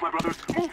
Move, my brothers, move!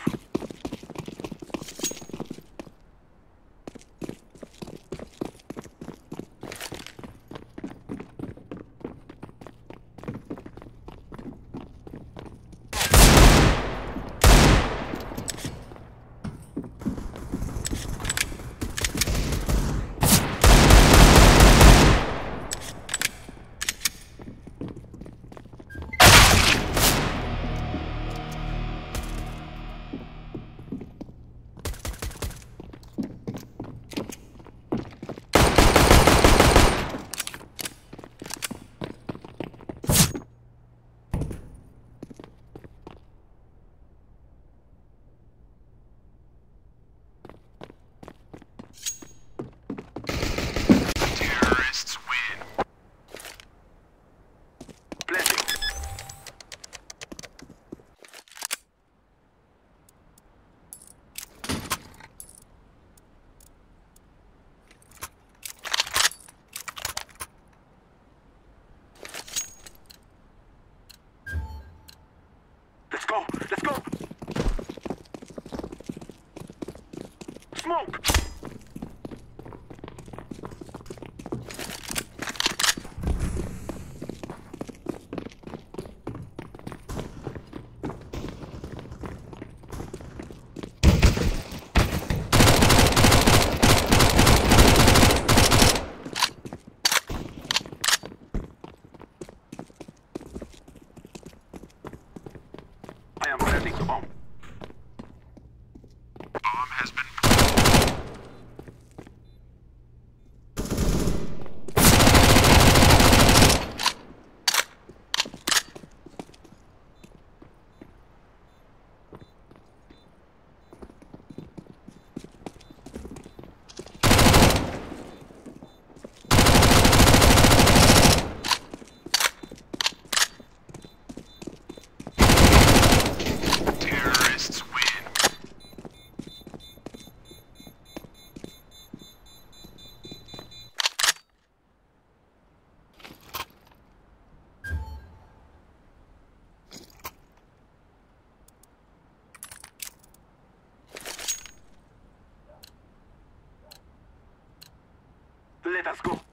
Terrorists win. Planting. Let's go, let's go! Smoke! Let us go.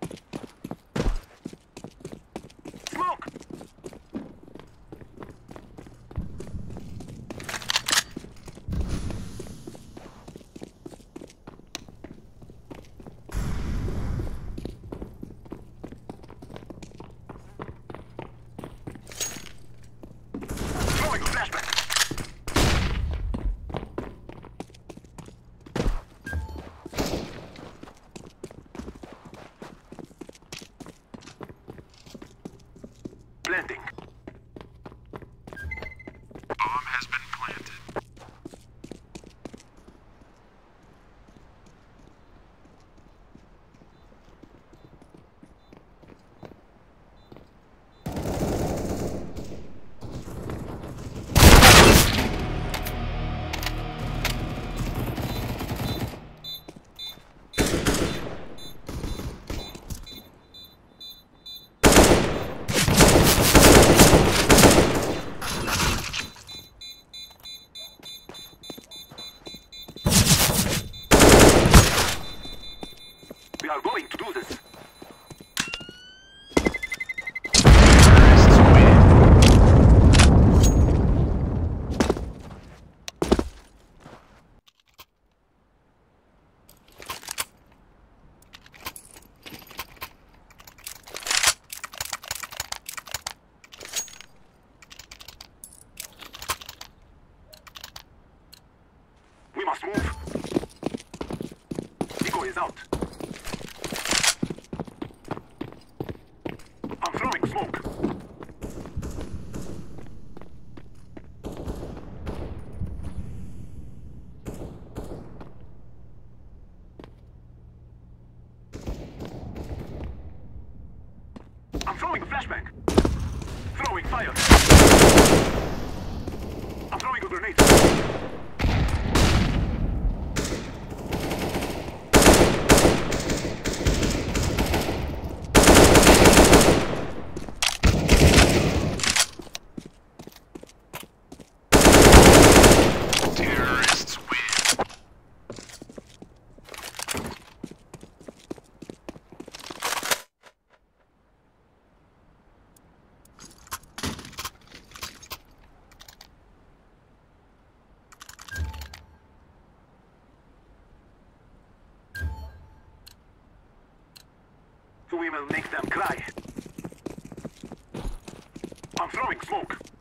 I'm throwing smoke.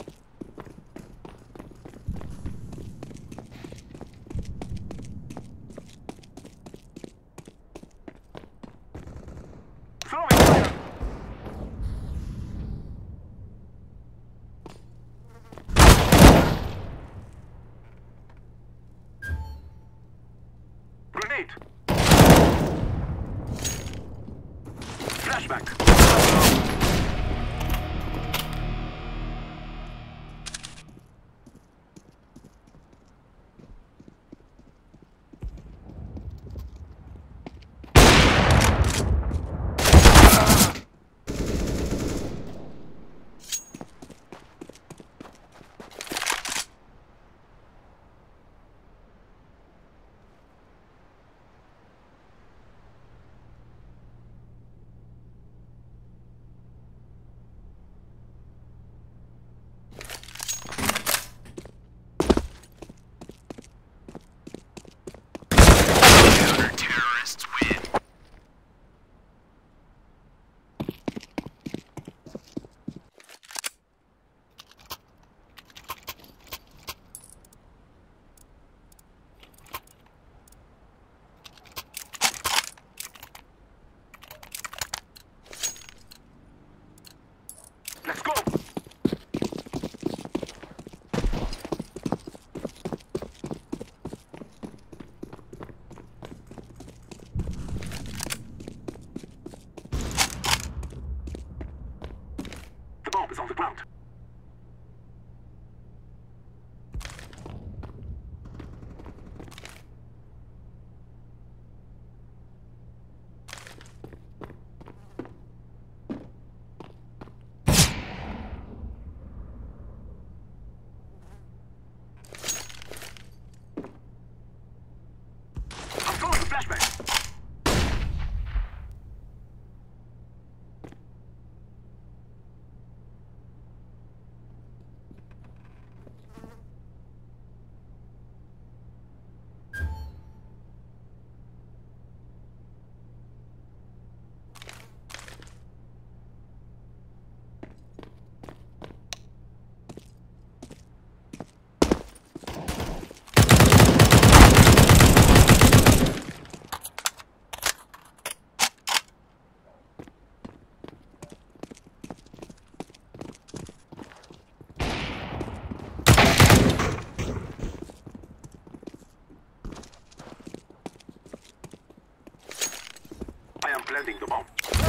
Planting the. Bomb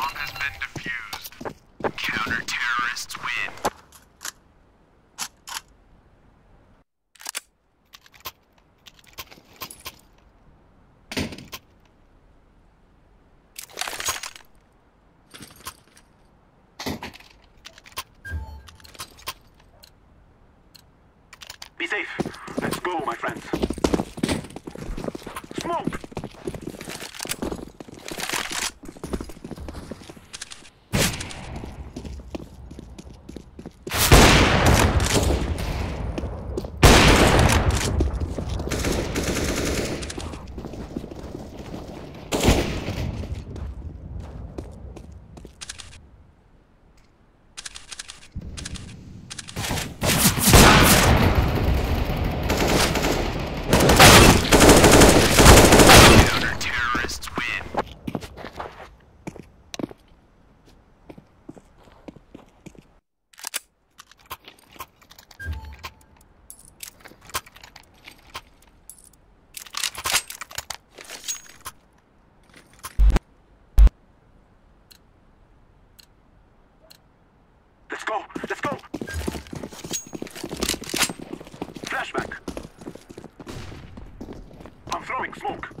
Bomb has been defused. Counter terrorists win. Be safe. Let's go, my friends. throwing smoke.